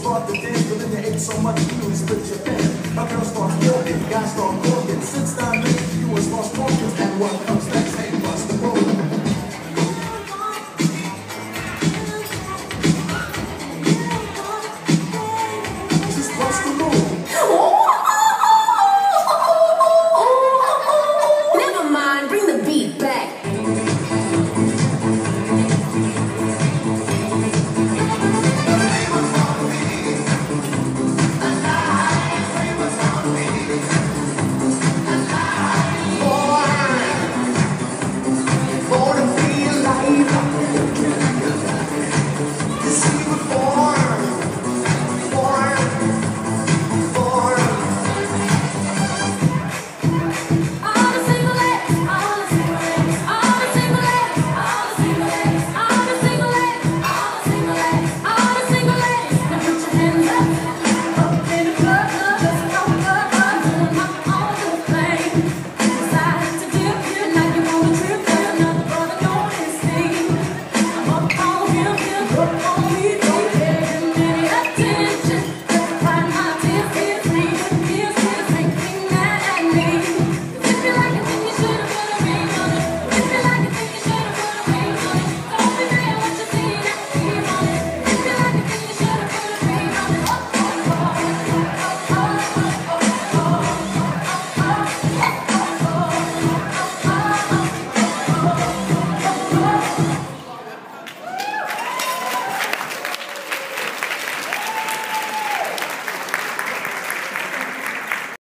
start to dance, but then they ate so much food, split your pants. My girl starts building, guys start Oh,